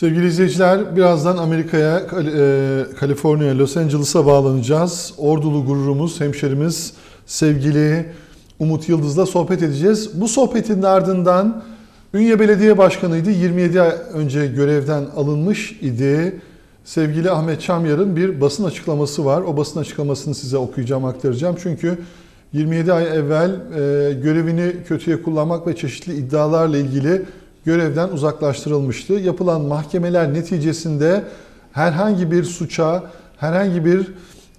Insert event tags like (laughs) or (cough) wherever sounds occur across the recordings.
Sevgili izleyiciler, birazdan Amerika'ya, e, Kaliforniya, Los Angeles'a bağlanacağız. Ordulu gururumuz, hemşerimiz, sevgili Umut Yıldız'la sohbet edeceğiz. Bu sohbetin ardından Ünye Belediye Başkanı'ydı. 27 ay önce görevden alınmış idi. Sevgili Ahmet Çamyar'ın bir basın açıklaması var. O basın açıklamasını size okuyacağım, aktaracağım. Çünkü 27 ay evvel e, görevini kötüye kullanmak ve çeşitli iddialarla ilgili görevden uzaklaştırılmıştı. Yapılan mahkemeler neticesinde herhangi bir suça, herhangi bir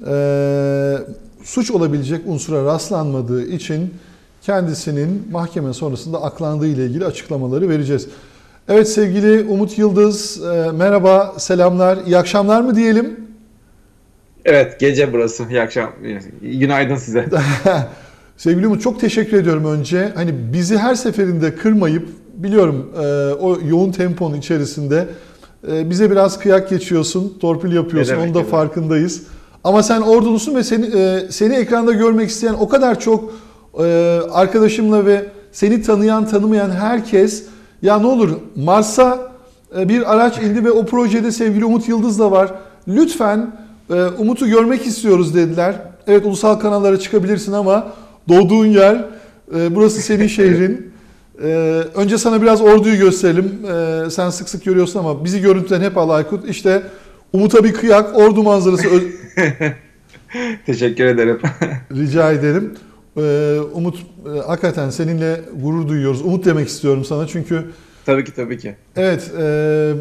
e, suç olabilecek unsura rastlanmadığı için kendisinin mahkeme sonrasında aklandığı ile ilgili açıklamaları vereceğiz. Evet sevgili Umut Yıldız, e, merhaba, selamlar, iyi akşamlar mı diyelim? Evet, gece burası. İyi akşam. Günaydın size. (laughs) sevgili Umut çok teşekkür ediyorum önce. Hani bizi her seferinde kırmayıp biliyorum e, o yoğun temponun içerisinde e, bize biraz kıyak geçiyorsun, torpil yapıyorsun. Onu da farkındayız. Ama sen ordulusun ve seni e, seni ekranda görmek isteyen o kadar çok e, arkadaşımla ve seni tanıyan, tanımayan herkes ya ne olur Mars'a e, bir araç indi ve o projede sevgili Umut Yıldız da var. Lütfen e, Umut'u görmek istiyoruz dediler. Evet ulusal kanallara çıkabilirsin ama doğduğun yer e, burası senin (laughs) şehrin. Ee, önce sana biraz orduyu gösterelim. Ee, sen sık sık görüyorsun ama bizi görüntülen hep al Aykut. İşte Umut'a bir kıyak, ordu manzarası. (laughs) Teşekkür ederim. (laughs) Rica ederim. Ee, Umut, e, hakikaten seninle gurur duyuyoruz. Umut demek istiyorum sana çünkü... Tabii ki, tabii ki. Evet, e,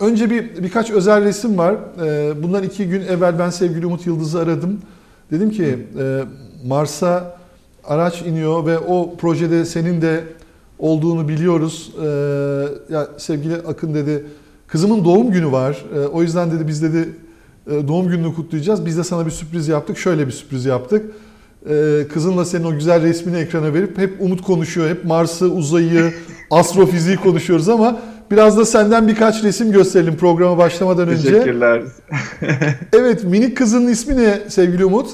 önce bir birkaç özel resim var. E, bundan iki gün evvel ben sevgili Umut Yıldız'ı aradım. Dedim ki e, Mars'a araç iniyor ve o projede senin de olduğunu biliyoruz. Ee, ya sevgili Akın dedi, kızımın doğum günü var. Ee, o yüzden dedi biz dedi e, doğum gününü kutlayacağız. Biz de sana bir sürpriz yaptık. Şöyle bir sürpriz yaptık. Ee, kızınla senin o güzel resmini ekrana verip hep Umut konuşuyor. Hep Mars'ı, uzayı, (laughs) astrofiziği konuşuyoruz ama biraz da senden birkaç resim gösterelim programa başlamadan önce. Teşekkürler. (laughs) evet, minik kızının ismi ne sevgili Umut?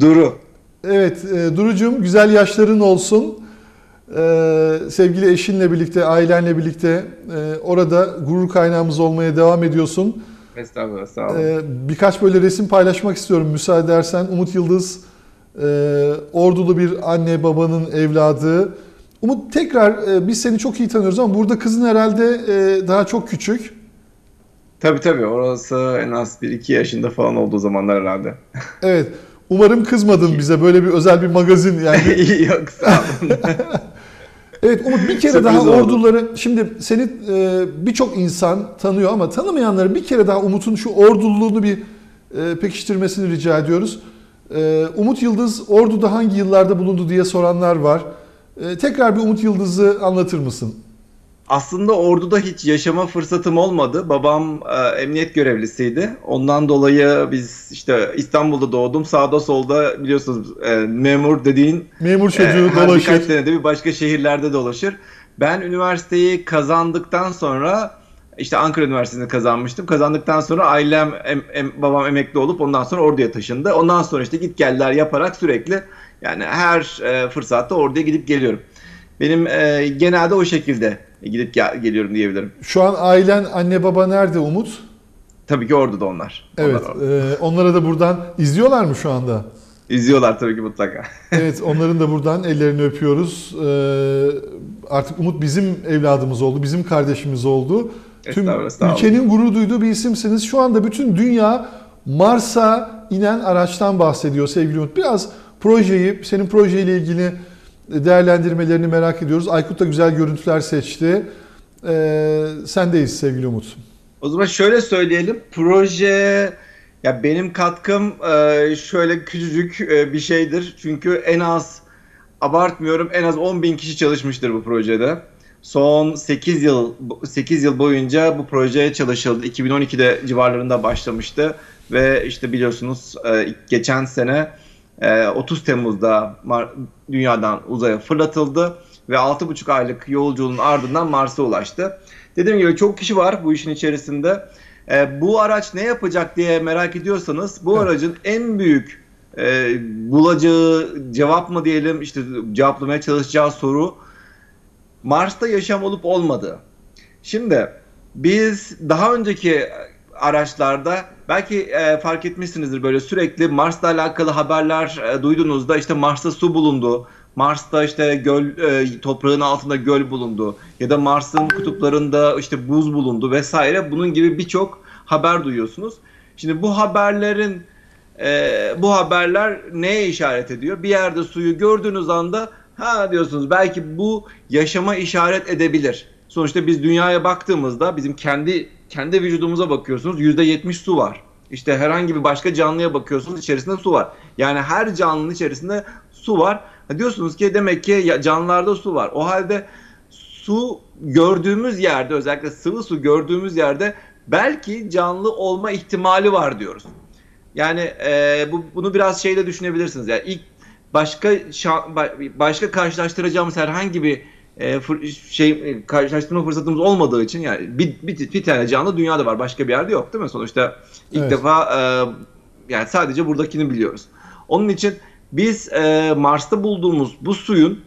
Duru. Evet, e, Duru'cum güzel yaşların olsun. Ee, sevgili eşinle birlikte, ailenle birlikte e, orada gurur kaynağımız olmaya devam ediyorsun. Estağfurullah, sağ olun. Ee, birkaç böyle resim paylaşmak istiyorum müsaade edersen. Umut Yıldız, e, ordulu bir anne babanın evladı. Umut tekrar e, biz seni çok iyi tanıyoruz ama burada kızın herhalde e, daha çok küçük. Tabii tabii orası en az 1-2 yaşında falan olduğu zamanlar herhalde. Evet. Umarım kızmadın bize böyle bir özel bir magazin yani. (laughs) Yok sağ olun. (laughs) Evet Umut bir kere Sürpriz daha oldu. orduları şimdi seni e, birçok insan tanıyor ama tanımayanları bir kere daha Umut'un şu ordululuğunu bir e, pekiştirmesini rica ediyoruz. E, Umut Yıldız orduda hangi yıllarda bulundu diye soranlar var. E, tekrar bir Umut Yıldız'ı anlatır mısın? Aslında orduda hiç yaşama fırsatım olmadı. Babam e, emniyet görevlisiydi. Ondan dolayı biz işte İstanbul'da doğdum. Sağda solda biliyorsunuz e, memur dediğin memur çocuğu e, dolaşır. Birkaç senede bir başka şehirlerde dolaşır. Ben üniversiteyi kazandıktan sonra işte Ankara Üniversitesi'ni kazanmıştım. Kazandıktan sonra ailem, em, em, babam emekli olup ondan sonra orduya taşındı. Ondan sonra işte git geller yaparak sürekli yani her e, fırsatta orduya gidip geliyorum. Benim e, genelde o şekilde gidip gel- geliyorum diyebilirim. Şu an ailen anne baba nerede Umut? Tabii ki orada da onlar. Evet. Onlar e, onlara da buradan izliyorlar mı şu anda? İzliyorlar tabii ki mutlaka. (laughs) evet onların da buradan ellerini öpüyoruz. Ee, artık Umut bizim evladımız oldu, bizim kardeşimiz oldu. Tüm ülkenin gurur duyduğu bir isimsiniz. Şu anda bütün dünya Mars'a inen araçtan bahsediyor sevgili Umut. Biraz projeyi, senin projeyle ilgili değerlendirmelerini merak ediyoruz. Aykut da güzel görüntüler seçti. Ee, sendeyiz sevgili Umut. O zaman şöyle söyleyelim. Proje ya benim katkım e, şöyle küçücük e, bir şeydir. Çünkü en az abartmıyorum en az 10 bin kişi çalışmıştır bu projede. Son 8 yıl 8 yıl boyunca bu projeye çalışıldı. 2012'de civarlarında başlamıştı ve işte biliyorsunuz e, geçen sene 30 Temmuz'da dünyadan uzaya fırlatıldı ve 6,5 aylık yolculuğun ardından Mars'a ulaştı. Dediğim gibi çok kişi var bu işin içerisinde. E, bu araç ne yapacak diye merak ediyorsanız bu evet. aracın en büyük e, bulacağı cevap mı diyelim işte cevaplamaya çalışacağı soru Mars'ta yaşam olup olmadığı. Şimdi Biz daha önceki araçlarda belki e, fark etmişsinizdir böyle sürekli Mars'la alakalı haberler e, duyduğunuzda işte Mars'ta su bulundu. Mars'ta işte göl e, toprağın altında göl bulundu ya da Mars'ın kutuplarında işte buz bulundu vesaire bunun gibi birçok haber duyuyorsunuz. Şimdi bu haberlerin e, bu haberler neye işaret ediyor? Bir yerde suyu gördüğünüz anda ha diyorsunuz belki bu yaşama işaret edebilir. Sonuçta biz dünyaya baktığımızda bizim kendi kendi vücudumuza bakıyorsunuz %70 su var. İşte herhangi bir başka canlıya bakıyorsunuz içerisinde su var. Yani her canlının içerisinde su var. Diyorsunuz ki demek ki canlılarda su var. O halde su gördüğümüz yerde özellikle sıvı su gördüğümüz yerde belki canlı olma ihtimali var diyoruz. Yani e, bu, bunu biraz şeyle düşünebilirsiniz. Yani ilk başka başka karşılaştıracağımız herhangi bir e, şey e, karşılaştırma fırsatımız olmadığı için yani bir, bir, bir tane canlı dünyada var başka bir yerde yok değil mi sonuçta ilk evet. defa e, yani sadece buradakini biliyoruz. Onun için biz e, Mars'ta bulduğumuz bu suyun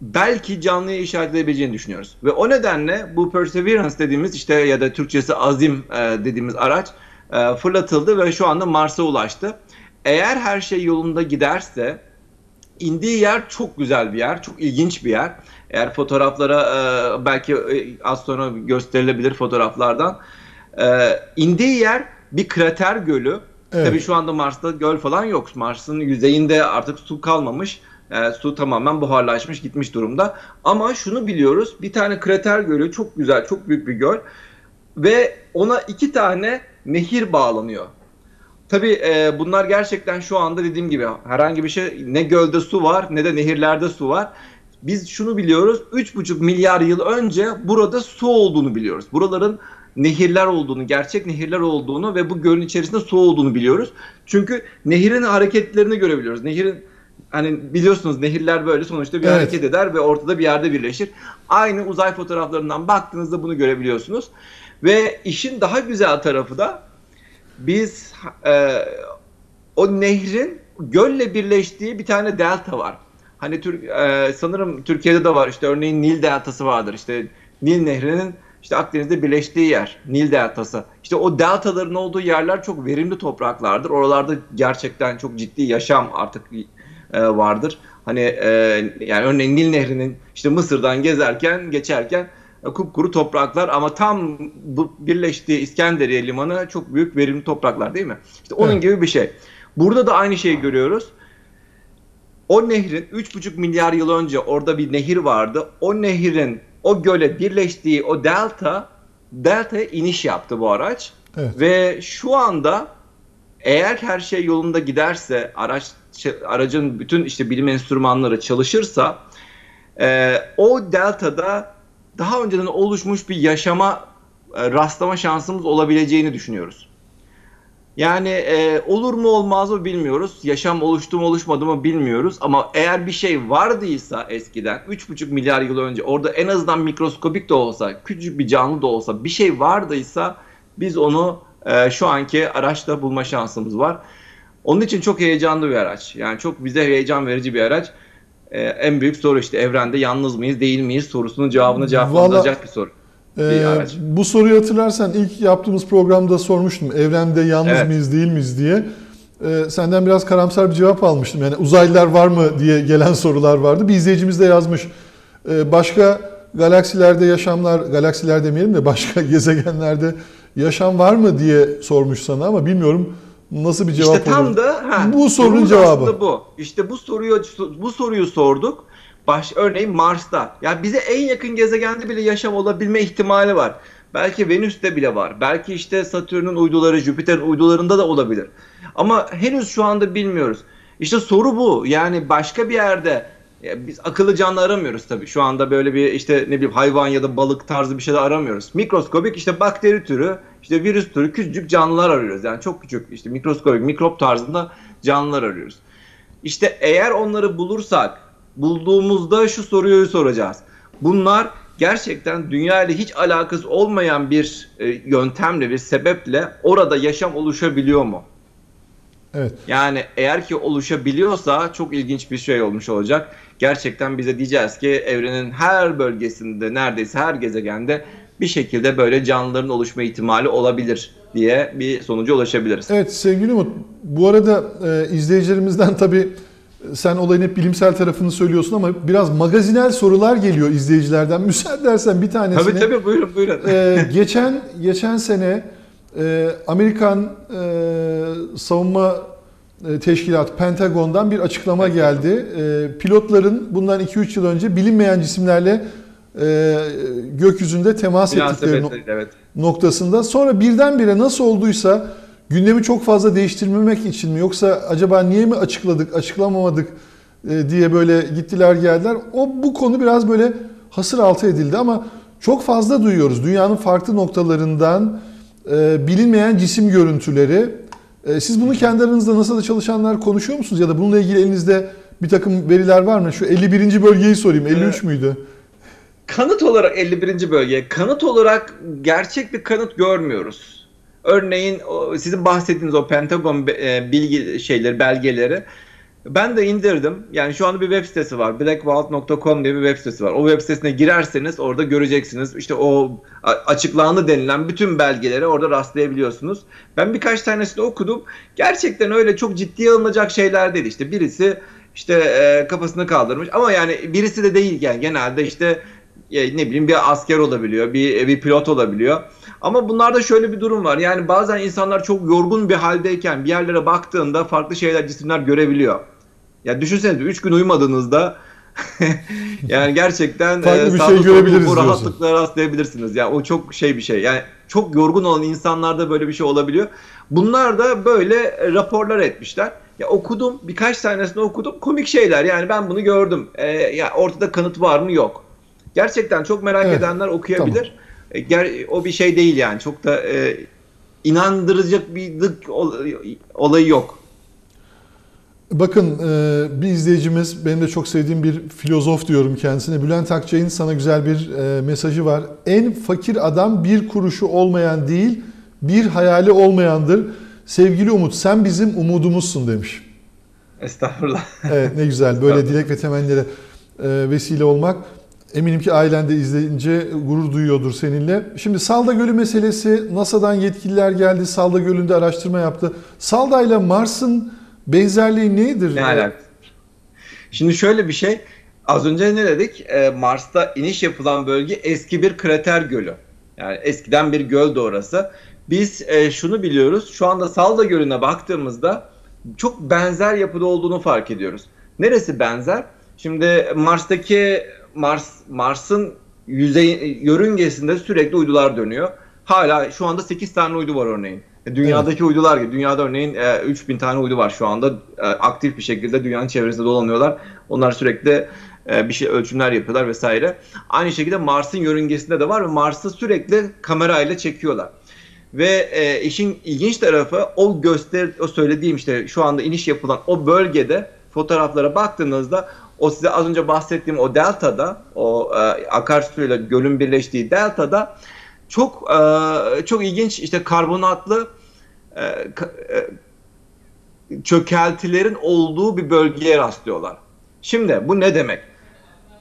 belki canlıya işaret edebileceğini düşünüyoruz. Ve o nedenle bu Perseverance dediğimiz işte ya da Türkçesi Azim e, dediğimiz araç e, fırlatıldı ve şu anda Mars'a ulaştı. Eğer her şey yolunda giderse indiği yer çok güzel bir yer, çok ilginç bir yer. Eğer fotoğraflara e, belki e, az sonra gösterilebilir fotoğraflardan. E, indiği yer bir krater gölü. Evet. Tabii şu anda Mars'ta göl falan yok. Mars'ın yüzeyinde artık su kalmamış. E, su tamamen buharlaşmış gitmiş durumda. Ama şunu biliyoruz. Bir tane krater gölü çok güzel, çok büyük bir göl. Ve ona iki tane nehir bağlanıyor. Tabii e, bunlar gerçekten şu anda dediğim gibi herhangi bir şey ne gölde su var ne de nehirlerde su var. Biz şunu biliyoruz 3,5 milyar yıl önce burada su olduğunu biliyoruz. Buraların nehirler olduğunu, gerçek nehirler olduğunu ve bu gölün içerisinde su olduğunu biliyoruz. Çünkü nehirin hareketlerini görebiliyoruz. Nehirin hani biliyorsunuz nehirler böyle sonuçta bir evet. hareket eder ve ortada bir yerde birleşir. Aynı uzay fotoğraflarından baktığınızda bunu görebiliyorsunuz. Ve işin daha güzel tarafı da biz e, o nehrin gölle birleştiği bir tane delta var. Hani Türk e, sanırım Türkiye'de de var işte örneğin Nil deltası vardır. İşte Nil nehrinin işte Akdeniz'de birleştiği yer Nil deltası. İşte o deltaların olduğu yerler çok verimli topraklardır. Oralarda gerçekten çok ciddi yaşam artık e, vardır. Hani e, yani örneğin Nil nehrinin işte Mısır'dan gezerken geçerken kupkuru topraklar ama tam bu birleştiği İskenderiye limanı çok büyük verimli topraklar değil mi? İşte onun evet. gibi bir şey. Burada da aynı şeyi görüyoruz. O nehrin 3,5 milyar yıl önce orada bir nehir vardı. O nehrin o göle birleştiği o delta delta'ya iniş yaptı bu araç. Evet. Ve şu anda eğer her şey yolunda giderse araç aracın bütün işte bilim enstrümanları çalışırsa e, o deltada daha önceden oluşmuş bir yaşama e, rastlama şansımız olabileceğini düşünüyoruz. Yani e, olur mu olmaz mı bilmiyoruz. Yaşam oluştu mu oluşmadı mı bilmiyoruz. Ama eğer bir şey vardıysa eskiden 3,5 milyar yıl önce orada en azından mikroskopik de olsa küçük bir canlı da olsa bir şey vardıysa biz onu e, şu anki araçta bulma şansımız var. Onun için çok heyecanlı bir araç. Yani çok bize heyecan verici bir araç e, en büyük soru işte evrende yalnız mıyız değil miyiz sorusunun cevabını cevaplandıracak bir soru. E, bu soruyu hatırlarsan ilk yaptığımız programda sormuştum. Evrende yalnız evet. mıyız değil miyiz diye. E, senden biraz karamsar bir cevap almıştım. Yani uzaylılar var mı diye gelen sorular vardı. Bir izleyicimiz de yazmış. E, başka galaksilerde yaşamlar, galaksiler demeyelim de başka (laughs) gezegenlerde yaşam var mı diye sormuş sana ama bilmiyorum Nasıl bir cevap İşte tam olur? da ha, bu sorunun cevabı. bu. İşte bu soruyu bu soruyu sorduk. Baş örneğin Mars'ta. Ya yani bize en yakın gezegende bile yaşam olabilme ihtimali var. Belki Venüs'te bile var. Belki işte Satürn'ün uyduları, Jüpiter'in uydularında da olabilir. Ama henüz şu anda bilmiyoruz. İşte soru bu. Yani başka bir yerde biz akıllı canlı aramıyoruz tabii. Şu anda böyle bir işte ne bileyim hayvan ya da balık tarzı bir şey de aramıyoruz. Mikroskobik işte bakteri türü, işte virüs türü küçücük canlılar arıyoruz. Yani çok küçük işte mikroskobik, mikrop tarzında canlılar arıyoruz. İşte eğer onları bulursak, bulduğumuzda şu soruyu soracağız. Bunlar gerçekten dünya ile hiç alakası olmayan bir e, yöntemle, bir sebeple orada yaşam oluşabiliyor mu? Evet. Yani eğer ki oluşabiliyorsa çok ilginç bir şey olmuş olacak. Gerçekten bize diyeceğiz ki evrenin her bölgesinde neredeyse her gezegende bir şekilde böyle canlıların oluşma ihtimali olabilir diye bir sonuca ulaşabiliriz. Evet sevgili Umut, bu arada e, izleyicilerimizden tabii sen olayın hep bilimsel tarafını söylüyorsun ama biraz magazinel sorular geliyor izleyicilerden. (laughs) Müsaade edersen bir tanesini. Tabii tabii buyurun buyurun. E, geçen geçen sene e, Amerikan e, savunma e, teşkilatı Pentagon'dan bir açıklama geldi. E, pilotların bundan 2-3 yıl önce bilinmeyen cisimlerle e, gökyüzünde temas ettikleri no- evet. noktasında. Sonra birdenbire nasıl olduysa gündemi çok fazla değiştirmemek için mi yoksa acaba niye mi açıkladık, açıklamamadık e, diye böyle gittiler geldiler. O bu konu biraz böyle hasır altı edildi ama çok fazla duyuyoruz. Dünyanın farklı noktalarından e, bilinmeyen cisim görüntüleri. E, siz bunu kendi aranızda NASA'da çalışanlar konuşuyor musunuz ya da bununla ilgili elinizde bir takım veriler var mı? Şu 51. bölgeyi sorayım. 53 Evet. müydü? Kanıt olarak 51. bölge, kanıt olarak gerçek bir kanıt görmüyoruz. Örneğin sizin bahsettiğiniz o Pentagon e, bilgi şeyleri, belgeleri ben de indirdim. Yani şu anda bir web sitesi var. blackvault.com diye bir web sitesi var. O web sitesine girerseniz orada göreceksiniz. İşte o açıklandı denilen bütün belgeleri orada rastlayabiliyorsunuz. Ben birkaç tanesini okudum. Gerçekten öyle çok ciddiye alınacak şeyler değil. İşte birisi işte e, kafasını kaldırmış ama yani birisi de değil yani genelde işte ne bileyim bir asker olabiliyor, bir bir pilot olabiliyor. Ama bunlarda şöyle bir durum var. Yani bazen insanlar çok yorgun bir haldeyken bir yerlere baktığında farklı şeyler, cisimler görebiliyor. Ya düşünsenize 3 gün uyumadığınızda (laughs) yani gerçekten Farklı bir şey görebiliriz bu rahatlıkla rastlayabilirsiniz. Ya o çok şey bir şey. Yani çok yorgun olan insanlarda böyle bir şey olabiliyor. Bunlar da böyle raporlar etmişler. Ya okudum, birkaç tanesini okudum. Komik şeyler. Yani ben bunu gördüm. Ee, ya ortada kanıt var mı? Yok. Gerçekten çok merak Evet, edenler okuyabilir. E, Ger- o bir şey değil yani. Çok da e, inandıracak bir dık ol- olayı yok. Bakın e, bir izleyicimiz, benim de çok sevdiğim bir filozof diyorum kendisine. Bülent Akçay'ın sana güzel bir e, mesajı var. En fakir adam bir kuruşu olmayan değil, bir hayali olmayandır. Sevgili Umut, sen bizim umudumuzsun demiş. Estağfurullah. Evet ne güzel böyle dilek ve temennilere e, vesile olmak. Eminim ki ailen de izleyince gurur duyuyordur seninle. Şimdi Salda Gölü meselesi, NASA'dan yetkililer geldi, Salda Gölü'nde araştırma yaptı. Salda ile Mars'ın benzerliği nedir? Ne alakası? Şimdi şöyle bir şey. Az önce ne dedik? Ee, Mars'ta iniş yapılan bölge eski bir krater gölü. Yani eskiden bir göl de orası. Biz e, şunu biliyoruz. Şu anda Salda Gölü'ne baktığımızda çok benzer yapıda olduğunu fark ediyoruz. Neresi benzer? Şimdi Mars'taki Mars Mars'ın yüzey yörüngesinde sürekli uydular dönüyor. Hala şu anda 8 tane uydu var örneğin. Dünyadaki uydular gibi. Dünyada örneğin e, 3000 tane uydu var şu anda. E, aktif bir şekilde dünyanın çevresinde dolanıyorlar. Onlar sürekli e, bir şey ölçümler yapıyorlar vesaire. Aynı şekilde Mars'ın yörüngesinde de var ve Mars'ı sürekli kamerayla çekiyorlar. Ve e, işin ilginç tarafı o göster o söylediğim işte şu anda iniş yapılan o bölgede fotoğraflara baktığınızda o size az önce bahsettiğim o deltada o e, akarsuyla gölün birleştiği deltada çok e, çok ilginç işte karbonatlı e, e, çökeltilerin olduğu bir bölgeye rastlıyorlar. Şimdi bu ne demek?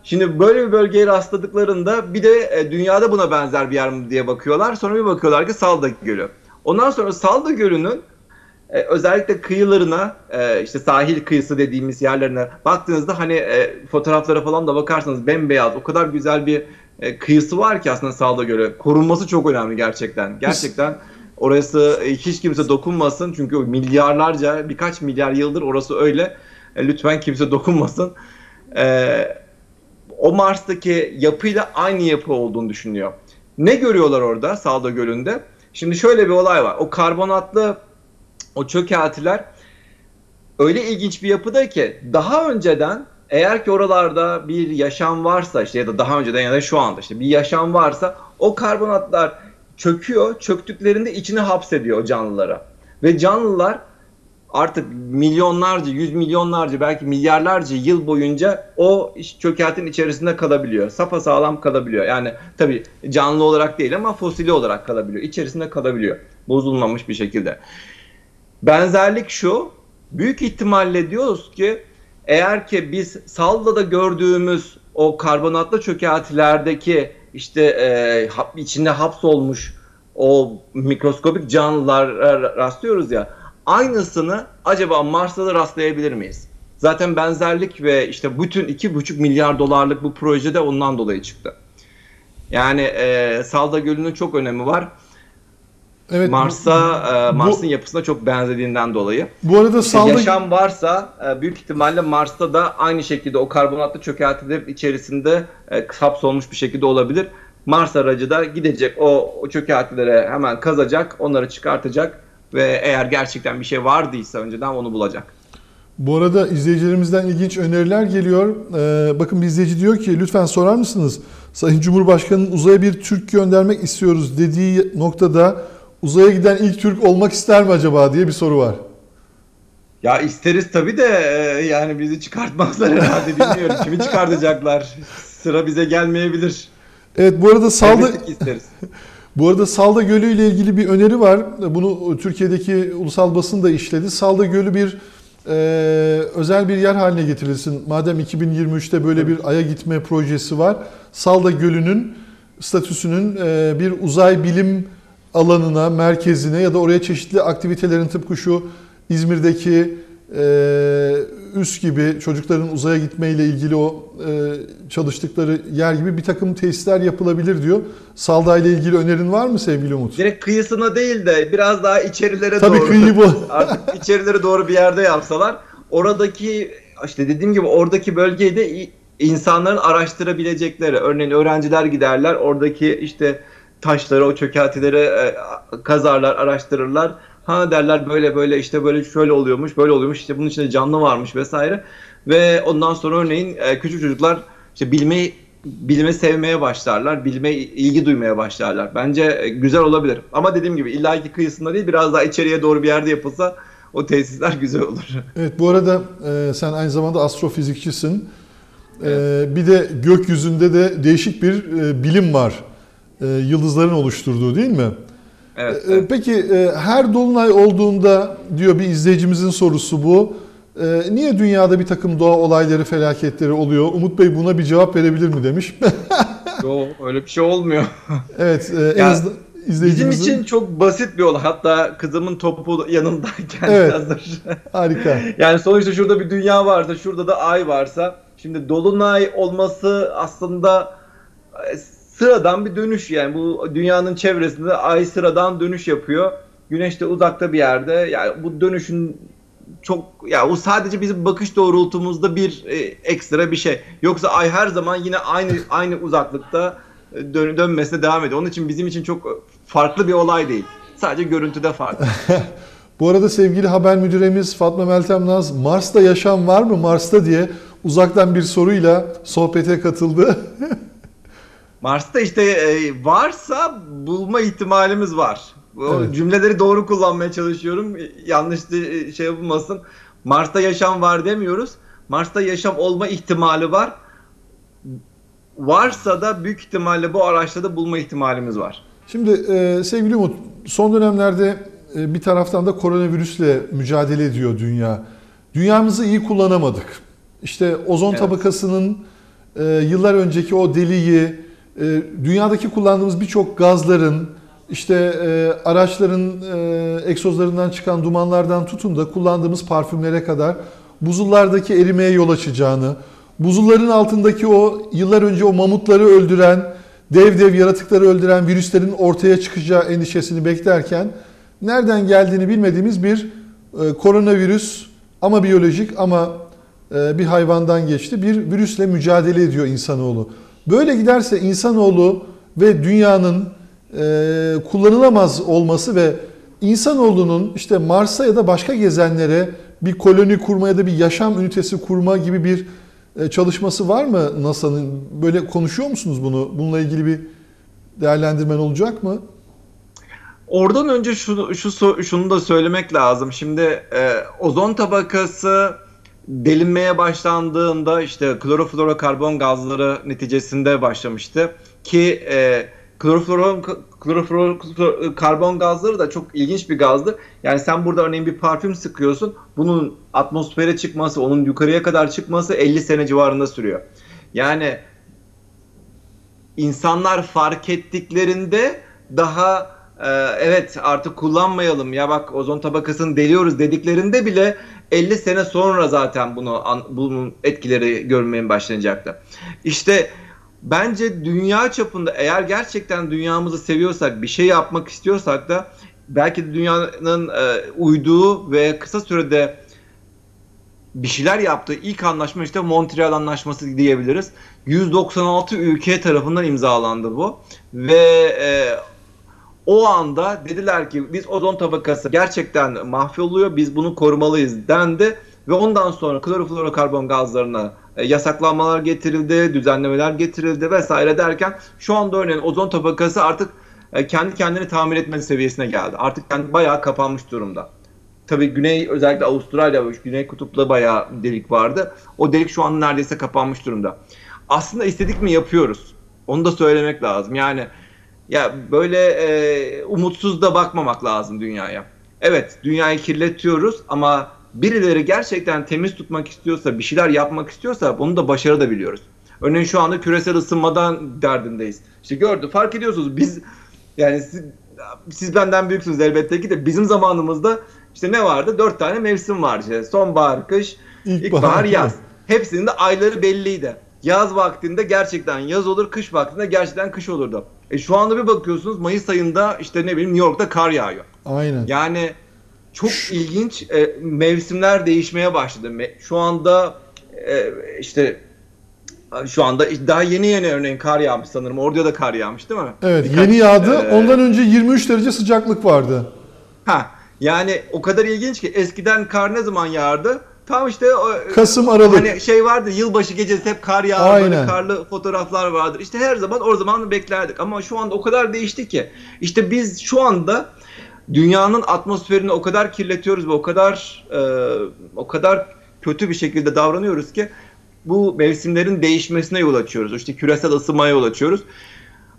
Şimdi böyle bir bölgeye rastladıklarında bir de e, dünyada buna benzer bir yer mi diye bakıyorlar. Sonra bir bakıyorlar ki Salda Gölü. Ondan sonra Salda Gölü'nün e, özellikle kıyılarına e, işte sahil kıyısı dediğimiz yerlerine baktığınızda hani e, fotoğraflara falan da bakarsanız bembeyaz o kadar güzel bir e, kıyısı var ki aslında Salda Gölü. Korunması çok önemli gerçekten. Gerçekten orası e, hiç kimse dokunmasın çünkü milyarlarca birkaç milyar yıldır orası öyle. E, lütfen kimse dokunmasın. E, o Mars'taki yapıyla aynı yapı olduğunu düşünüyor. Ne görüyorlar orada Salda Gölü'nde? Şimdi şöyle bir olay var. O karbonatlı o çökeltiler öyle ilginç bir yapıda ki daha önceden eğer ki oralarda bir yaşam varsa işte ya da daha önceden ya da şu anda işte bir yaşam varsa o karbonatlar çöküyor. Çöktüklerinde içine hapsediyor o canlılara. Ve canlılar artık milyonlarca, yüz milyonlarca belki milyarlarca yıl boyunca o çökeltin içerisinde kalabiliyor. Safa sağlam kalabiliyor. Yani tabii canlı olarak değil ama fosili olarak kalabiliyor. İçerisinde kalabiliyor. Bozulmamış bir şekilde. Benzerlik şu. Büyük ihtimalle diyoruz ki eğer ki biz Salda'da gördüğümüz o karbonatlı çökeltilerdeki işte e, hap, içinde hapsolmuş o mikroskopik canlılara rastlıyoruz ya. Aynısını acaba Mars'ta da rastlayabilir miyiz? Zaten benzerlik ve işte bütün iki buçuk milyar dolarlık bu projede ondan dolayı çıktı. Yani e, Salda Gölü'nün çok önemi var. Evet, Mars'a e, Mars'ın yapısına çok benzediğinden dolayı. Bu arada işte salda... yaşam varsa e, büyük ihtimalle Mars'ta da aynı şekilde o karbonatlı çökeltiler içerisinde e, hapsolmuş bir şekilde olabilir. Mars aracı da gidecek o, o çökeltilere hemen kazacak, onları çıkartacak ve eğer gerçekten bir şey vardıysa önceden onu bulacak. Bu arada izleyicilerimizden ilginç öneriler geliyor. Ee, bakın bir izleyici diyor ki lütfen sorar mısınız? Sayın Cumhurbaşkanı'nın uzaya bir Türk göndermek istiyoruz dediği noktada uzaya giden ilk Türk olmak ister mi acaba diye bir soru var. Ya isteriz tabii de e, yani bizi çıkartmazlar herhalde bilmiyorum. Kimi çıkartacaklar? Sıra bize gelmeyebilir. Evet bu arada Salda (laughs) Bu arada Salda Gölü ile ilgili bir öneri var. Bunu Türkiye'deki ulusal basın da işledi. Salda Gölü bir e, özel bir yer haline getirilsin. Madem 2023'te böyle bir Ay'a gitme projesi var. Salda Gölü'nün statüsünün e, bir uzay bilim alanına, merkezine ya da oraya çeşitli aktivitelerin tıpkı şu İzmir'deki e, üst gibi çocukların uzaya gitmeyle ilgili o e, çalıştıkları yer gibi bir takım tesisler yapılabilir diyor. Salda ile ilgili önerin var mı sevgili Umut? Direkt kıyısına değil de biraz daha içerilere Tabii doğru. Tabii kıyı bu. (laughs) Artık içerilere doğru bir yerde yapsalar oradaki işte dediğim gibi oradaki bölgeyi de insanların araştırabilecekleri örneğin öğrenciler giderler oradaki işte taşları o çökeltileri e, kazarlar araştırırlar Ha derler böyle böyle işte böyle şöyle oluyormuş, böyle oluyormuş. işte bunun içinde canlı varmış vesaire. Ve ondan sonra örneğin e, küçük çocuklar işte bilmeyi bilime sevmeye başlarlar, bilime ilgi duymaya başlarlar. Bence e, güzel olabilir. Ama dediğim gibi illa ki kıyısında değil biraz daha içeriye doğru bir yerde yapılsa o tesisler (laughs) güzel olur. Evet bu arada e, sen aynı zamanda astrofizikçisin. E, bir de gökyüzünde de değişik bir e, bilim var. E, yıldızların oluşturduğu değil mi? Evet, ee, evet. Peki e, her dolunay olduğunda diyor bir izleyicimizin sorusu bu. E, niye dünyada bir takım doğa olayları, felaketleri oluyor? Umut Bey buna bir cevap verebilir mi demiş. (laughs) Yok öyle bir şey olmuyor. evet e, en azından Bizim için çok basit bir olay. Hatta kızımın topu yanındayken evet, hazır. Harika. (laughs) yani sonuçta şurada bir dünya varsa, şurada da ay varsa. Şimdi dolunay olması aslında sıradan bir dönüş yani bu dünyanın çevresinde ay sıradan dönüş yapıyor. Güneş de uzakta bir yerde. Yani bu dönüşün çok ya o sadece bizim bakış doğrultumuzda bir e, ekstra bir şey. Yoksa ay her zaman yine aynı aynı uzaklıkta e, dön, dönmesine devam ediyor. Onun için bizim için çok farklı bir olay değil. Sadece görüntüde farklı. (laughs) Bu arada sevgili haber müdüremiz Fatma Meltem Naz Mars'ta yaşam var mı Mars'ta diye uzaktan bir soruyla sohbete katıldı. (laughs) Mars'ta işte e, varsa bulma ihtimalimiz var. O evet. cümleleri doğru kullanmaya çalışıyorum. Yanlış e, şey yapılmasın. Mars'ta yaşam var demiyoruz. Mars'ta yaşam olma ihtimali var. Varsa da büyük ihtimalle bu araçta da bulma ihtimalimiz var. Şimdi e, sevgili Umut, son dönemlerde e, bir taraftan da koronavirüsle mücadele ediyor dünya. Dünyamızı iyi kullanamadık. İşte ozon evet. tabakasının e, yıllar önceki o deliği, e, dünyadaki kullandığımız birçok gazların, işte e, araçların e, egzozlarından çıkan dumanlardan tutun da kullandığımız parfümlere kadar buzullardaki erimeye yol açacağını, buzulların altındaki o yıllar önce o mamutları öldüren, dev dev yaratıkları öldüren virüslerin ortaya çıkacağı endişesini beklerken nereden geldiğini bilmediğimiz bir e, koronavirüs ama biyolojik ama e, bir hayvandan geçti. Bir virüsle mücadele ediyor insanoğlu. Böyle giderse insanoğlu ve dünyanın e, kullanılamaz olması ve insanoğlunun işte Mars'a ya da başka gezenlere bir koloni kurma ya da bir yaşam ünitesi kurma gibi bir e, çalışması var mı NASA'nın? Böyle konuşuyor musunuz bunu? Bununla ilgili bir değerlendirmen olacak mı? Oradan önce şunu, şu, şunu da söylemek lazım. Şimdi e, ozon tabakası delinmeye başlandığında işte kloroflorokarbon gazları neticesinde başlamıştı ki e, kloroflorokarbon gazları da çok ilginç bir gazdır. Yani sen burada örneğin bir parfüm sıkıyorsun. Bunun atmosfere çıkması, onun yukarıya kadar çıkması 50 sene civarında sürüyor. Yani insanlar fark ettiklerinde daha e, evet artık kullanmayalım ya bak ozon tabakasını deliyoruz dediklerinde bile 50 sene sonra zaten bunu bunun etkileri görmeye başlanacaktı. İşte bence dünya çapında eğer gerçekten dünyamızı seviyorsak, bir şey yapmak istiyorsak da belki de dünyanın e, uyduğu ve kısa sürede bir şeyler yaptığı ilk anlaşma işte Montreal Anlaşması diyebiliriz. 196 ülke tarafından imzalandı bu ve e, o anda dediler ki biz ozon tabakası gerçekten mahvoluyor biz bunu korumalıyız dendi ve ondan sonra kloroflorokarbon gazlarına e, yasaklanmalar getirildi, düzenlemeler getirildi vesaire derken şu anda örneğin ozon tabakası artık e, kendi kendini tamir etme seviyesine geldi. Artık yani bayağı kapanmış durumda. Tabii güney özellikle Avustralya ve güney kutupta bayağı delik vardı. O delik şu an neredeyse kapanmış durumda. Aslında istedik mi yapıyoruz. Onu da söylemek lazım. Yani ya böyle e, umutsuz da bakmamak lazım dünyaya. Evet dünyayı kirletiyoruz ama birileri gerçekten temiz tutmak istiyorsa, bir şeyler yapmak istiyorsa bunu da başarı biliyoruz. Örneğin şu anda küresel ısınmadan derdindeyiz. İşte gördü, fark ediyorsunuz biz yani siz, siz benden büyüksünüz elbette ki de bizim zamanımızda işte ne vardı? Dört tane mevsim var işte. Sonbahar, kış, ilkbahar, ilkbahar yaz. Hepsinin de ayları belliydi. Yaz vaktinde gerçekten yaz olur, kış vaktinde gerçekten kış olurdu. E şu anda bir bakıyorsunuz Mayıs ayında işte ne bileyim New York'ta kar yağıyor. Aynen. Yani çok ilginç e, mevsimler değişmeye başladı. Şu anda e, işte şu anda daha yeni yeni örneğin kar yağmış sanırım. Orada da kar yağmış değil mi? Evet Birkaç, yeni yağdı. E, Ondan önce 23 derece sıcaklık vardı. Ha yani o kadar ilginç ki eskiden kar ne zaman yağardı? Tam işte Kasım Aralık. Hani şey vardı yılbaşı gecesi hep kar yağar böyle karlı fotoğraflar vardır. İşte her zaman o zaman beklerdik ama şu anda o kadar değişti ki. İşte biz şu anda dünyanın atmosferini o kadar kirletiyoruz ve o kadar e, o kadar kötü bir şekilde davranıyoruz ki bu mevsimlerin değişmesine yol açıyoruz. İşte küresel ısınmaya yol açıyoruz.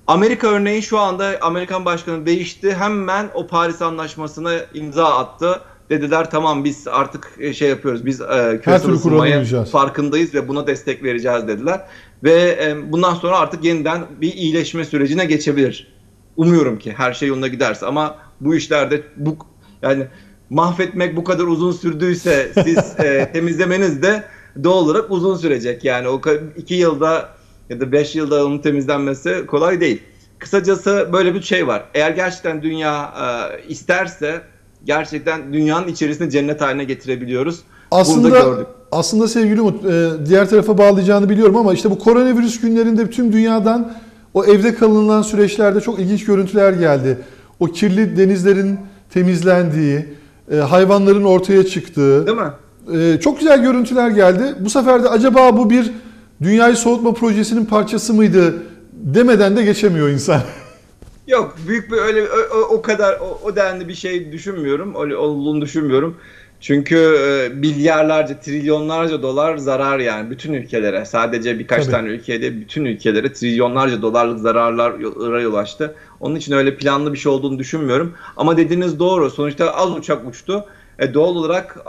Amerika örneği şu anda Amerikan başkanı değişti. Hemen o Paris Anlaşması'na imza attı. Dediler tamam biz artık e, şey yapıyoruz. Biz e, küresel ısınmaya farkındayız ve buna destek vereceğiz dediler. Ve e, bundan sonra artık yeniden bir iyileşme sürecine geçebilir. Umuyorum ki her şey yoluna giderse ama bu işlerde bu yani mahvetmek bu kadar uzun sürdüyse siz e, (laughs) temizlemeniz de doğal olarak uzun sürecek. Yani o iki yılda ya da beş yılda onun temizlenmesi kolay değil. Kısacası böyle bir şey var. Eğer gerçekten dünya e, isterse gerçekten dünyanın içerisinde cennet haline getirebiliyoruz. Aslında Bunu da gördük. aslında sevgili Umut e, diğer tarafa bağlayacağını biliyorum ama işte bu koronavirüs günlerinde tüm dünyadan o evde kalınılan süreçlerde çok ilginç görüntüler geldi. O kirli denizlerin temizlendiği, e, hayvanların ortaya çıktığı. Değil mi? E, çok güzel görüntüler geldi. Bu sefer de acaba bu bir dünyayı soğutma projesinin parçası mıydı demeden de geçemiyor insan. (laughs) Yok büyük bir öyle o, o kadar o, o denli bir şey düşünmüyorum. Öyle olduğunu düşünmüyorum. Çünkü e, milyarlarca, trilyonlarca dolar zarar yani bütün ülkelere. Sadece birkaç Tabii. tane ülkede bütün ülkelere trilyonlarca dolarlık zararlara yol açtı. Onun için öyle planlı bir şey olduğunu düşünmüyorum. Ama dediğiniz doğru. Sonuçta az uçak uçtu. E, doğal olarak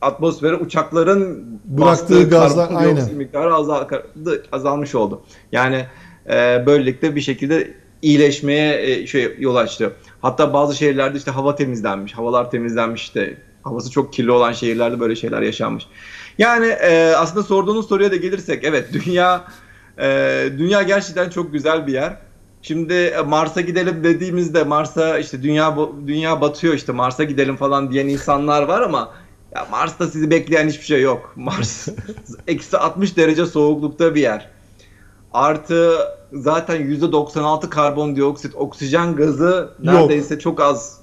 atmosfere uçakların bıraktığı gazlar aynı miktarı azal, azalmış oldu. Yani e, böylelikle bir şekilde iyileşmeye e, şey yol açtı. Hatta bazı şehirlerde işte hava temizlenmiş, havalar temizlenmiş işte havası çok kirli olan şehirlerde böyle şeyler yaşanmış. Yani e, aslında sorduğunuz soruya da gelirsek evet dünya e, dünya gerçekten çok güzel bir yer. Şimdi e, Mars'a gidelim dediğimizde Mars'a işte dünya dünya batıyor işte Mars'a gidelim falan diyen insanlar var ama ya Mars'ta sizi bekleyen hiçbir şey yok. Mars (laughs) eksi 60 derece soğuklukta bir yer. Artı zaten %96 karbondioksit, oksijen gazı neredeyse çok az.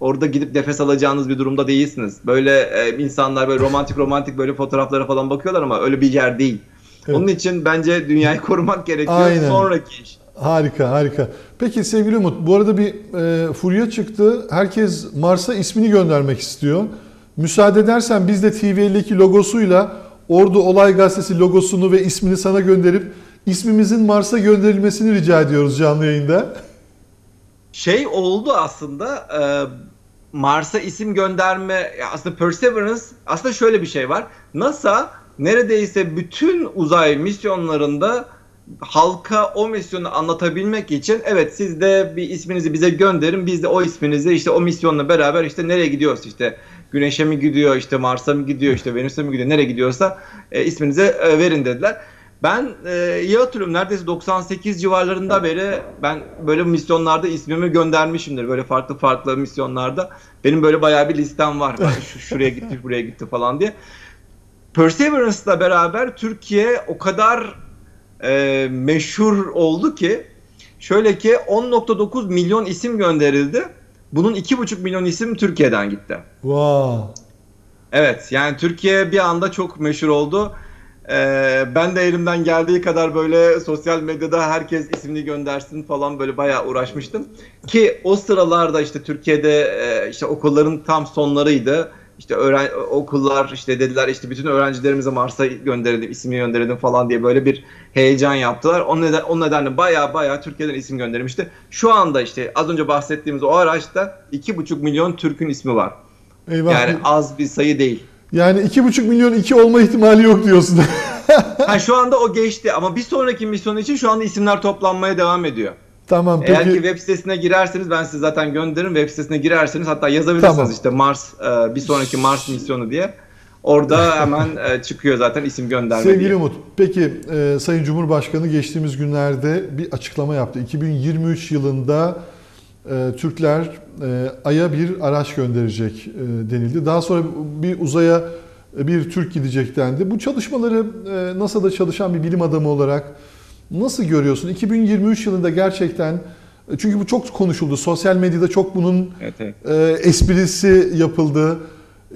Orada gidip nefes alacağınız bir durumda değilsiniz. Böyle e, insanlar böyle romantik romantik böyle fotoğraflara falan bakıyorlar ama öyle bir yer değil. Evet. Onun için bence dünyayı (laughs) korumak gerekiyor. Aynen. Sonraki iş. Harika harika. Peki sevgili Umut bu arada bir e, furya çıktı. Herkes Mars'a ismini göndermek istiyor. Müsaade edersen biz de TV52 logosuyla Ordu Olay Gazetesi logosunu ve ismini sana gönderip ismimizin Mars'a gönderilmesini rica ediyoruz canlı yayında. Şey oldu aslında e, Mars'a isim gönderme aslında Perseverance aslında şöyle bir şey var. NASA neredeyse bütün uzay misyonlarında halka o misyonu anlatabilmek için evet siz de bir isminizi bize gönderin. Biz de o isminizi işte o misyonla beraber işte nereye gidiyoruz işte Güneş'e mi gidiyor işte Mars'a mı gidiyor işte Venüs'e mi gidiyor nereye gidiyorsa e, isminize e, verin dediler. Ben e, iyi hatırlıyorum neredeyse 98 civarlarında beri ben böyle misyonlarda ismimi göndermişimdir. Böyle farklı farklı misyonlarda. Benim böyle bayağı bir listem var. Şu, şuraya gitti (laughs) buraya gitti falan diye. Perseverance'la beraber Türkiye o kadar e, meşhur oldu ki şöyle ki 10.9 milyon isim gönderildi. Bunun 2.5 milyon isim Türkiye'den gitti. Wow. Evet yani Türkiye bir anda çok meşhur oldu. Ee, ben de elimden geldiği kadar böyle sosyal medyada herkes ismini göndersin falan böyle bayağı uğraşmıştım. Ki o sıralarda işte Türkiye'de e, işte okulların tam sonlarıydı. İşte öğren okullar işte dediler işte bütün öğrencilerimize Mars'a gönderelim, ismi gönderelim falan diye böyle bir heyecan yaptılar. O, neden, o nedenle baya baya Türkiye'den isim gönderilmişti. Şu anda işte az önce bahsettiğimiz o araçta 2,5 milyon Türk'ün ismi var. Eyvah. Yani az bir sayı değil. Yani 2,5 milyon 2 olma ihtimali yok diyorsun. (laughs) ha, şu anda o geçti ama bir sonraki misyon için şu anda isimler toplanmaya devam ediyor. Tamam Eğer peki. ki web sitesine girerseniz ben size zaten gönderirim. Web sitesine girerseniz hatta yazabilirsiniz Tamam. işte Mars e, bir sonraki Mars misyonu diye. Orada (laughs) hemen e, çıkıyor zaten isim gönderme Sevgili diye. Umut, peki e, Sayın Cumhurbaşkanı geçtiğimiz günlerde bir açıklama yaptı. 2023 yılında e, Türkler e, Ay'a bir araç gönderecek e, denildi. Daha sonra bir uzaya e, bir Türk gidecek dendi. Bu çalışmaları e, NASA'da çalışan bir bilim adamı olarak nasıl görüyorsun? 2023 yılında gerçekten e, çünkü bu çok konuşuldu. Sosyal medyada çok bunun Evet, evet. e, esprisi yapıldı.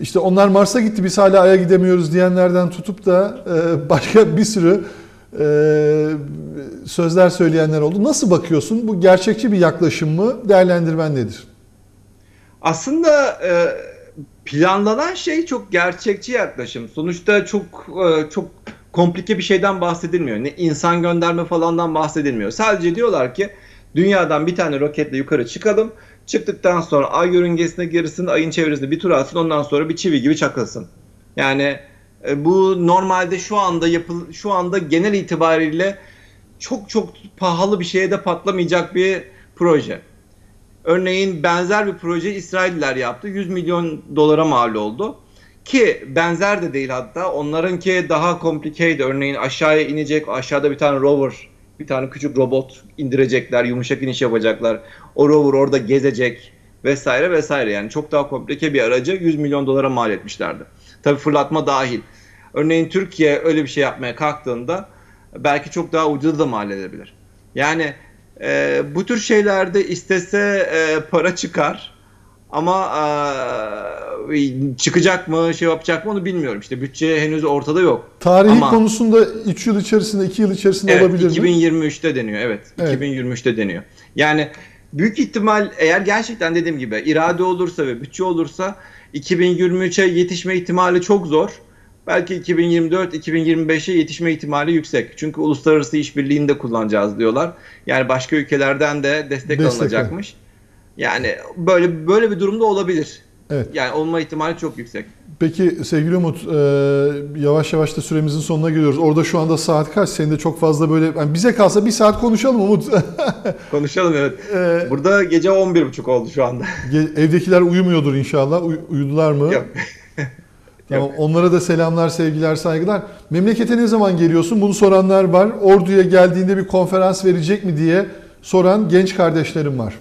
İşte onlar Mars'a gitti biz hala Ay'a gidemiyoruz diyenlerden tutup da e, başka bir sürü e, sözler söyleyenler oldu. Nasıl bakıyorsun? Bu gerçekçi bir yaklaşım mı? Değerlendirmen nedir? Aslında e, planlanan şey çok gerçekçi yaklaşım. Sonuçta çok e, çok komplike bir şeyden bahsedilmiyor. Ne insan gönderme falandan bahsedilmiyor. Sadece diyorlar ki dünyadan bir tane roketle yukarı çıkalım. Çıktıktan sonra ay yörüngesine girsin, ayın çevresinde bir tur atsın. Ondan sonra bir çivi gibi çakılsın. Yani e, bu normalde şu anda yapıl şu anda genel itibariyle çok çok pahalı bir şeye de patlamayacak bir proje. Örneğin benzer bir proje İsrailler yaptı. 100 milyon dolara mal oldu. Ki benzer de değil hatta. Onlarınki daha komplikeydi. Örneğin aşağıya inecek. Aşağıda bir tane rover, bir tane küçük robot indirecekler. Yumuşak iniş yapacaklar. O rover orada gezecek vesaire vesaire. Yani çok daha komplike bir aracı 100 milyon dolara mal etmişlerdi. Tabii fırlatma dahil. Örneğin Türkiye öyle bir şey yapmaya kalktığında belki çok daha ucuz da mal edebilir. Yani e, bu tür şeylerde istese e, para çıkar ama e, çıkacak mı şey yapacak mı onu bilmiyorum. İşte bütçe henüz ortada yok. Tarihi Ama- konusunda 3 yıl içerisinde, 2 yıl içerisinde Evet, olabilir mi? 2023'te deniyor. Evet, Evet. 2023'te deniyor. Yani büyük ihtimal eğer gerçekten dediğim gibi irade olursa ve bütçe olursa 2023'e yetişme ihtimali çok zor. Belki 2024-2025'e yetişme ihtimali yüksek. Çünkü uluslararası işbirliğini de kullanacağız diyorlar. Yani başka ülkelerden de destek, Destek, alınacakmış. Yani böyle böyle bir durumda olabilir. Evet. Yani olma ihtimali çok yüksek. Peki sevgili Umut, e, yavaş yavaş da süremizin sonuna geliyoruz. Orada şu anda saat kaç? Senin de çok fazla böyle, yani bize kalsa bir saat konuşalım Umut. (laughs) Konuşalım evet. E, Burada gece 11.30 oldu şu anda. evdekiler uyumuyordur inşallah. Uy- uyudular mı? Yok. Tamam. Onlara da selamlar, sevgiler, saygılar. Memlekete ne zaman geliyorsun? Bunu soranlar var. Ordu'ya geldiğinde bir konferans verecek mi diye soran genç kardeşlerim var.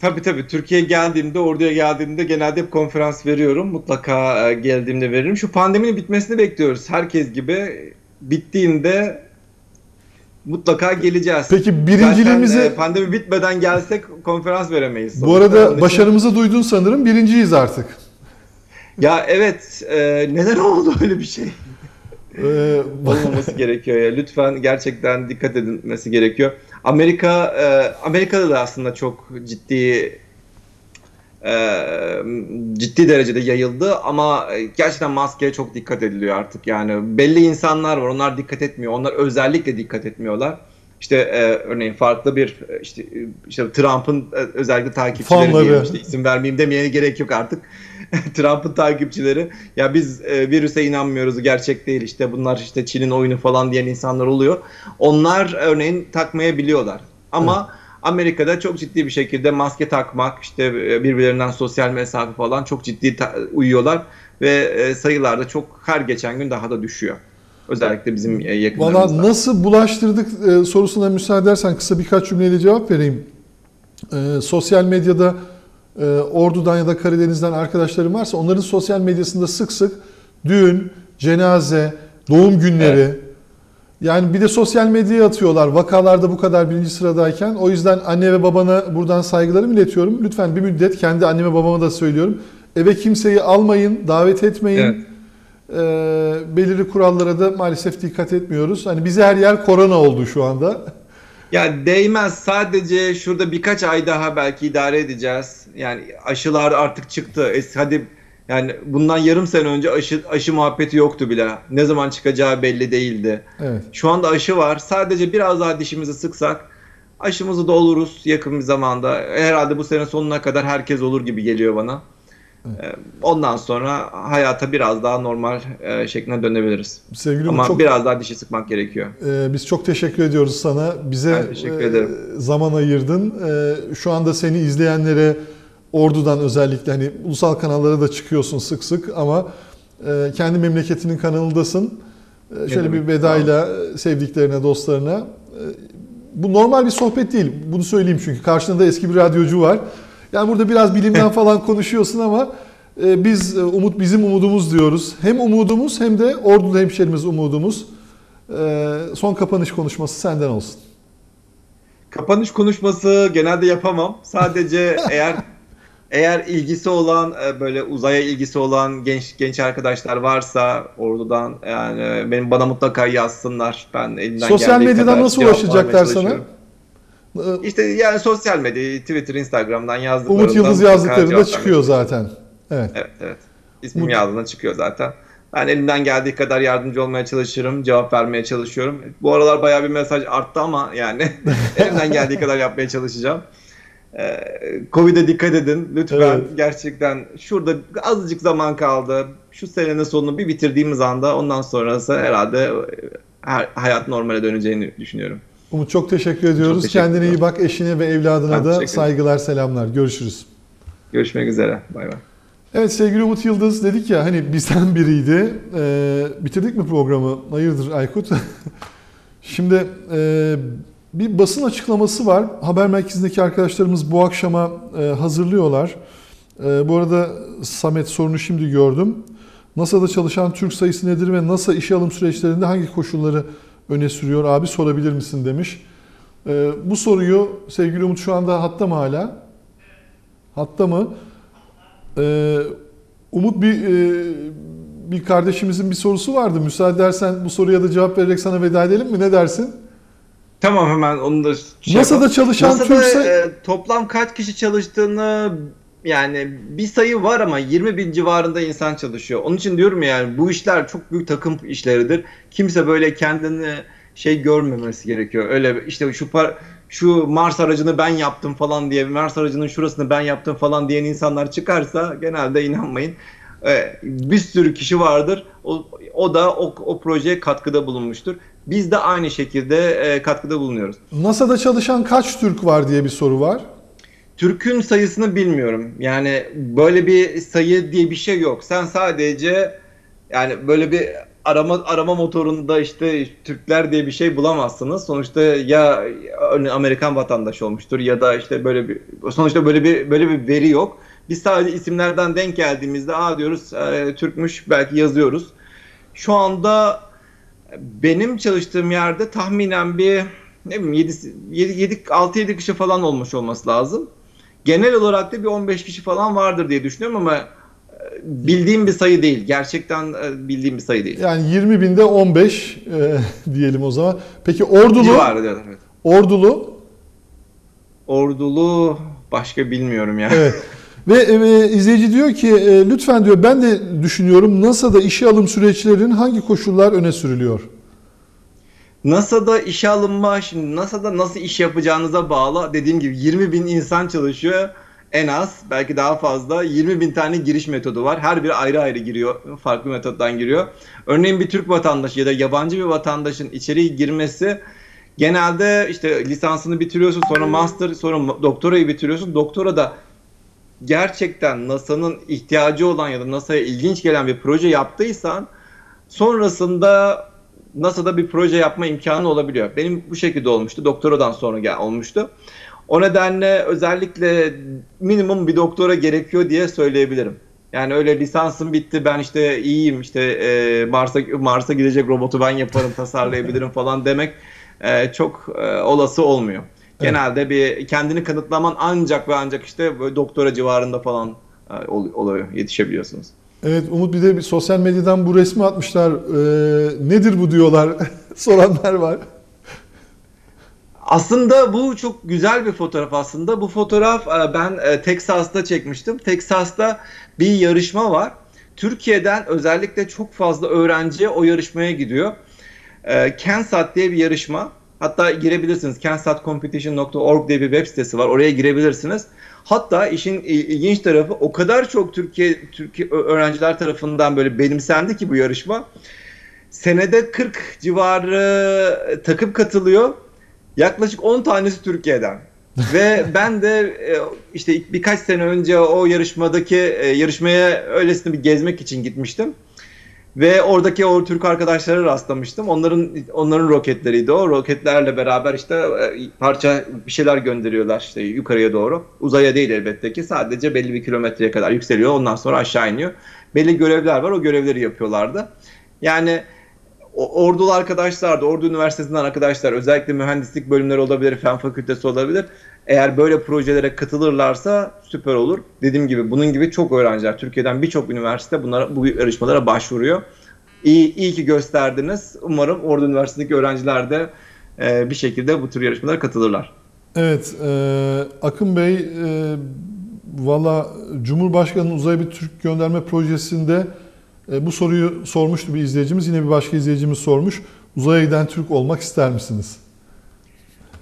Tabii tabii. Türkiye'ye geldiğimde, orduya geldiğimde genelde hep konferans veriyorum. Mutlaka e, geldiğimde veririm. Şu pandeminin bitmesini bekliyoruz. Herkes gibi bittiğinde mutlaka geleceğiz. Peki birinciliğimizi Zaten, pandemi bitmeden gelsek konferans veremeyiz. bu arada başarımızı duydun sanırım. Birinciyiz artık. Ya evet. e, neden oldu öyle bir şey? Ee, olmaması gerekiyor ya. Lütfen gerçekten dikkat edilmesi gerekiyor. Amerika e, Amerika'da da aslında çok ciddi e, ciddi derecede yayıldı ama gerçekten maskeye çok dikkat ediliyor artık. Yani belli insanlar var. Onlar dikkat etmiyor. Onlar özellikle dikkat etmiyorlar. İşte e, örneğin farklı bir e, işte işte Trump'ın e, özellikle takipçileri Fanları. diyelim işte isim vermeyeyim demeye gerek yok artık. (laughs) Trump'ın takipçileri ya biz e, virüse inanmıyoruz gerçek değil işte bunlar işte Çin'in oyunu falan diyen insanlar oluyor. Onlar örneğin takmayabiliyorlar. Ama evet. Amerika'da çok ciddi bir şekilde maske takmak işte e, birbirlerinden sosyal mesafe falan çok ciddi uyuyorlar ve e, sayılar da çok her geçen gün daha da düşüyor. Özellikle bizim e, yakınlarımızda. Valla nasıl bulaştırdık sorusuna müsaade edersen kısa birkaç cümleyle cevap vereyim. Sosyal medyada Ordu'dan ya da Karadeniz'den arkadaşlarım varsa onların sosyal medyasında sık sık düğün, cenaze, doğum günleri evet. yani bir de sosyal medyaya atıyorlar vakalarda bu kadar birinci sıradayken. O yüzden anne ve babana buradan saygılarımı iletiyorum. Lütfen bir müddet kendi anneme babama da söylüyorum. Eve kimseyi almayın, davet etmeyin. Evet e, belirli kurallara da maalesef dikkat etmiyoruz. Hani bize her yer korona oldu şu anda. Ya değmez. Sadece şurada birkaç ay daha belki idare edeceğiz. Yani aşılar artık çıktı. Es hadi yani bundan yarım sene önce aşı aşı muhabbeti yoktu bile. Ne zaman çıkacağı belli değildi. Evet. Şu anda aşı var. Sadece biraz daha dişimizi sıksak aşımızı da oluruz yakın bir zamanda. Herhalde bu sene sonuna kadar herkes olur gibi geliyor bana. Evet. Ondan sonra hayata biraz daha normal e, şekline dönebiliriz. Sevgili Ama çok, biraz daha dişi sıkmak gerekiyor. E, biz çok teşekkür ediyoruz sana. Bize teşekkür ederim. E, zaman ayırdın. E, şu anda seni izleyenlere Ordu'dan özellikle hani ulusal kanallara da çıkıyorsun sık sık ama e, kendi memleketinin kanalındasın. E, şöyle bir vedayla sevdiklerine, dostlarına. E, bu normal bir sohbet değil. Bunu söyleyeyim çünkü karşında da eski bir radyocu var. Yani burada biraz bilimden (laughs) falan konuşuyorsun ama e, biz e, umut bizim umudumuz diyoruz. Hem umudumuz hem de Ordulu hemşerimiz umudumuz. E, son kapanış konuşması senden olsun. Kapanış konuşması genelde yapamam. Sadece (laughs) eğer eğer ilgisi olan e, böyle uzaya ilgisi olan genç genç arkadaşlar varsa Ordu'dan yani benim bana mutlaka yazsınlar. Ben elimden Sosyal medyadan nasıl ulaşacaklar sana? İşte yani sosyal medya, Twitter, Instagram'dan yazdıklarında Umut Yıldız yazdıklarında çıkıyor zaten. Evet. Evet, evet. İsmim Umut... yazdığında çıkıyor zaten. Ben elimden geldiği kadar yardımcı olmaya çalışırım, cevap vermeye çalışıyorum. Bu aralar bayağı bir mesaj arttı ama yani (laughs) elimden geldiği kadar yapmaya çalışacağım. Ee, Covid'e dikkat edin lütfen. Evet. Gerçekten şurada azıcık zaman kaldı. Şu senenin sonunu bir bitirdiğimiz anda ondan sonrası herhalde her, hayat normale döneceğini düşünüyorum. Umut çok teşekkür ediyoruz. Çok teşekkür Kendine iyi bak. Eşine ve evladına ben da saygılar, selamlar. Görüşürüz. Görüşmek üzere. Bay bay. Evet sevgili Umut Yıldız dedik ya hani bizden biriydi. Ee, bitirdik mi programı? Hayırdır Aykut? (laughs) Şimdi e, bir basın açıklaması var. Haber merkezindeki arkadaşlarımız bu akşama e, hazırlıyorlar. E, bu arada Samet sorunu şimdi gördüm. NASA'da çalışan Türk sayısı nedir ve NASA işe alım süreçlerinde hangi koşulları öne sürüyor? Abi sorabilir misin demiş. Ee, bu soruyu sevgili Umut şu anda hatta mı hala? Hatta mı? Ee, Umut bir e, bir kardeşimizin bir sorusu vardı. Müsaade edersen bu soruya da cevap vererek sana veda edelim mi? Ne dersin? Tamam hemen onu da şey NASA'da yapalım. çalışan NASA'da Türk e, toplam kaç kişi çalıştığını yani bir sayı var ama 20 bin civarında insan çalışıyor. Onun için diyorum yani bu işler çok büyük takım işleridir. Kimse böyle kendini şey görmemesi gerekiyor. Öyle işte şu par şu Mars aracını ben yaptım falan diye Mars aracının şurasını ben yaptım falan diyen insanlar çıkarsa genelde inanmayın. Ee, bir sürü kişi vardır. O, o da o, o projeye katkıda bulunmuştur. Biz de aynı şekilde e, katkıda bulunuyoruz. NASA'da çalışan kaç Türk var diye bir soru var. Türk'ün sayısını bilmiyorum. Yani böyle bir sayı diye bir şey yok. Sen sadece yani böyle bir arama arama motorunda işte Türkler diye bir şey bulamazsınız. Sonuçta ya Amerikan vatandaşı olmuştur ya da işte böyle bir sonuçta böyle bir böyle bir veri yok. Biz sadece isimlerden denk geldiğimizde aa diyoruz e, Türkmüş belki yazıyoruz. Şu anda benim çalıştığım yerde tahminen bir ne bileyim 7 7 6-7 kişi falan olmuş olması lazım. Genel olarak da bir 15 kişi falan vardır diye düşünüyorum ama e, bildiğim bir sayı değil. Gerçekten e, bildiğim bir sayı değil. Yani 20 binde 15 e, (laughs) diyelim o zaman. Peki Ordulu? Civarı evet. Ordulu? Ordulu başka bilmiyorum yani. Evet. Ve e, izleyici diyor ki e, lütfen diyor ben de düşünüyorum NASA'da işe alım süreçlerinin hangi koşullar öne sürülüyor? NASA'da işe alınma, şimdi NASA'da nasıl iş yapacağınıza bağlı. Dediğim gibi 20 bin insan çalışıyor. en az belki daha fazla 20 bin tane giriş metodu var. Her biri ayrı ayrı giriyor. Farklı metottan giriyor. Örneğin bir Türk vatandaşı ya da yabancı bir vatandaşın içeri girmesi genelde işte lisansını bitiriyorsun sonra master sonra doktorayı bitiriyorsun. Doktora da gerçekten NASA'nın ihtiyacı olan ya da NASA'ya ilginç gelen bir proje yaptıysan sonrasında NASA'da bir proje yapma imkanı olabiliyor. Benim bu şekilde olmuştu. Doktoradan sonra gel olmuştu. O nedenle özellikle minimum bir doktora gerekiyor diye söyleyebilirim. Yani öyle lisansım bitti ben işte iyiyim işte e, Mars'a Mars'a gidecek robotu ben yaparım tasarlayabilirim (laughs) falan demek e, çok e, olası olmuyor. Genelde bir kendini kanıtlaman ancak ve ancak işte böyle doktora civarında falan e, oluyor yetişebiliyorsunuz. Evet Umut bir de bir sosyal medyadan bu resmi atmışlar. Ee, nedir bu diyorlar. (laughs) Soranlar var. Aslında bu çok güzel bir fotoğraf aslında. Bu fotoğraf e, ben e, Texas'ta çekmiştim. Texas'ta bir yarışma var. Türkiye'den özellikle çok fazla öğrenci o yarışmaya gidiyor. E, CanSat diye bir yarışma. Hatta girebilirsiniz. cansatcompetition.org diye bir web sitesi var. Oraya girebilirsiniz. Hatta işin ilginç tarafı o kadar çok Türkiye Türkiye öğrenciler tarafından böyle benimsendi ki bu yarışma. Senede 40 civarı takım katılıyor. Yaklaşık 10 tanesi Türkiye'den. (laughs) Ve ben de işte birkaç sene önce o yarışmadaki yarışmaya öylesine bir gezmek için gitmiştim. Ve oradaki o Türk arkadaşlara rastlamıştım. Onların onların roketleriydi o. Roketlerle beraber işte parça bir şeyler gönderiyorlar işte yukarıya doğru. Uzaya değil elbette ki. Sadece belli bir kilometreye kadar yükseliyor. Ondan sonra aşağı iniyor. Belli görevler var. O görevleri yapıyorlardı. Yani ordulu arkadaşlar da, Ordu Üniversitesi'nden arkadaşlar, özellikle mühendislik bölümleri olabilir, fen fakültesi olabilir. Eğer böyle projelere katılırlarsa süper olur. Dediğim gibi bunun gibi çok öğrenciler, Türkiye'den birçok üniversite bunlara, bu yarışmalara başvuruyor. İyi, iyi ki gösterdiniz. Umarım Ordu Üniversitesi'ndeki öğrenciler de e, bir şekilde bu tür yarışmalara katılırlar. Evet, e, Akın Bey, e, valla Cumhurbaşkanı'nın uzaya bir Türk gönderme projesinde e, bu soruyu sormuştu bir izleyicimiz. Yine bir başka izleyicimiz sormuş. Uzaya giden Türk olmak ister misiniz?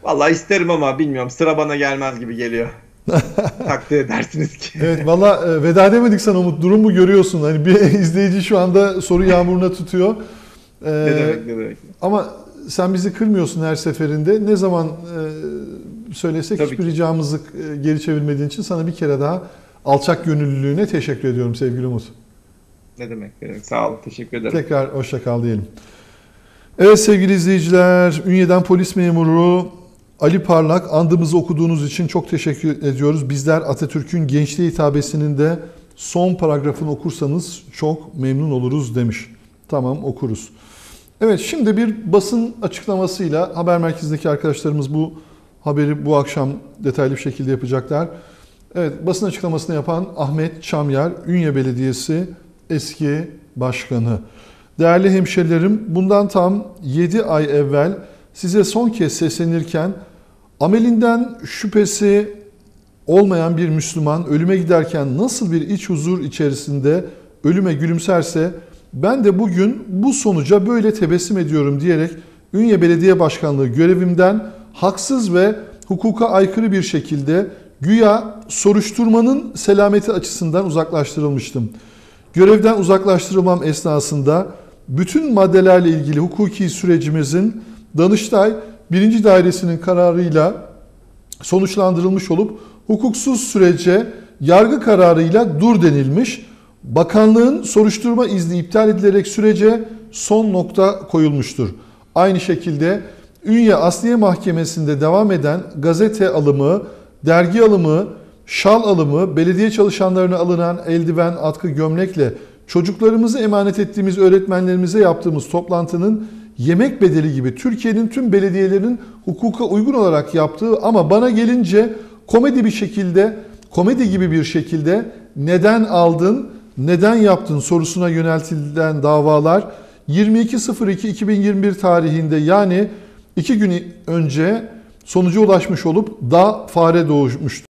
Vallahi isterim ama bilmiyorum. Sıra bana gelmez gibi geliyor. (laughs) Takdir edersiniz ki. Evet valla e, veda edemedik sana Umut. Durum bu görüyorsun. Hani bir (laughs) izleyici şu anda soru yağmuruna tutuyor. Ee, ne demek ne demek. Ama sen bizi kırmıyorsun her seferinde. Ne zaman e, söylesek Tabii hiçbir ki. ricamızı e, geri çevirmediğin için sana bir kere daha alçak gönüllülüğüne teşekkür ediyorum sevgili Umut. Ne demek ne demek. Sağ olun. Teşekkür ederim. Tekrar hoşça kal diyelim. Evet sevgili izleyiciler, Ünye'den polis memuru Ali Parlak andımızı okuduğunuz için çok teşekkür ediyoruz. Bizler Atatürk'ün gençliğe hitabesinin de son paragrafını okursanız çok memnun oluruz demiş. Tamam okuruz. Evet şimdi bir basın açıklamasıyla haber merkezindeki arkadaşlarımız bu haberi bu akşam detaylı bir şekilde yapacaklar. Evet basın açıklamasını yapan Ahmet Çamyer, Ünye Belediyesi eski başkanı. Değerli hemşerilerim, bundan tam 7 ay evvel size son kez seslenirken amelinden şüphesi olmayan bir Müslüman ölüme giderken nasıl bir iç huzur içerisinde ölüme gülümserse ben de bugün bu sonuca böyle tebessüm ediyorum diyerek Ünye Belediye Başkanlığı görevimden haksız ve hukuka aykırı bir şekilde güya soruşturmanın selameti açısından uzaklaştırılmıştım. Görevden uzaklaştırılmam esnasında bütün maddelerle ilgili hukuki sürecimizin Danıştay 1. Dairesi'nin kararıyla sonuçlandırılmış olup hukuksuz sürece yargı kararıyla dur denilmiş. Bakanlığın soruşturma izni iptal edilerek sürece son nokta koyulmuştur. Aynı şekilde Ünye Asliye Mahkemesi'nde devam eden gazete alımı, dergi alımı, şal alımı, belediye çalışanlarına alınan eldiven, atkı, gömlekle çocuklarımızı emanet ettiğimiz öğretmenlerimize yaptığımız toplantının yemek bedeli gibi Türkiye'nin tüm belediyelerinin hukuka uygun olarak yaptığı ama bana gelince komedi bir şekilde, komedi gibi bir şekilde neden aldın, neden yaptın sorusuna yöneltilen davalar 22.02.2021 tarihinde yani iki gün önce sonuca ulaşmış olup da fare doğuşmuştu.